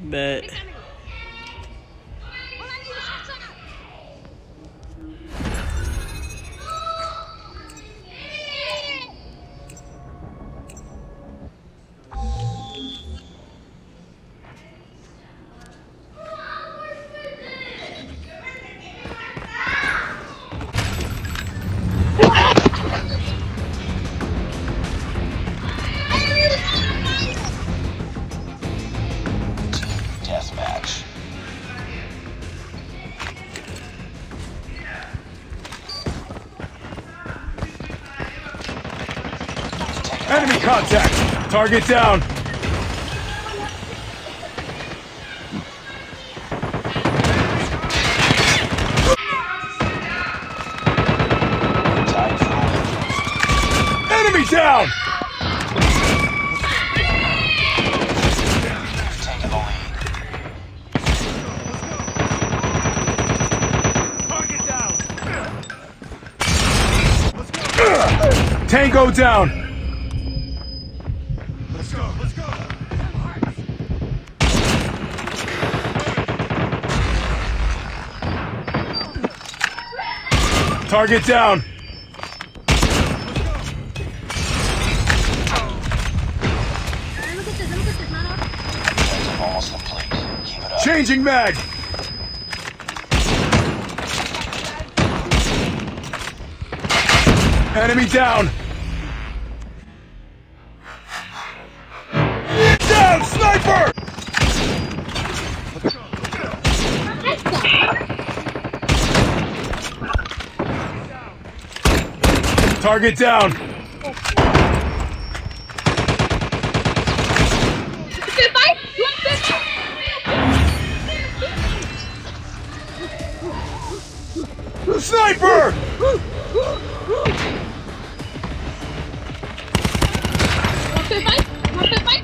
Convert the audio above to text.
Bet. Enemy contact! Target down! Enemy down! Tango down! Target down! Objective almost complete. Keep it up. Changing mag! Enemy down! Down, Target down. Sniper! Want to fight? Want to fight?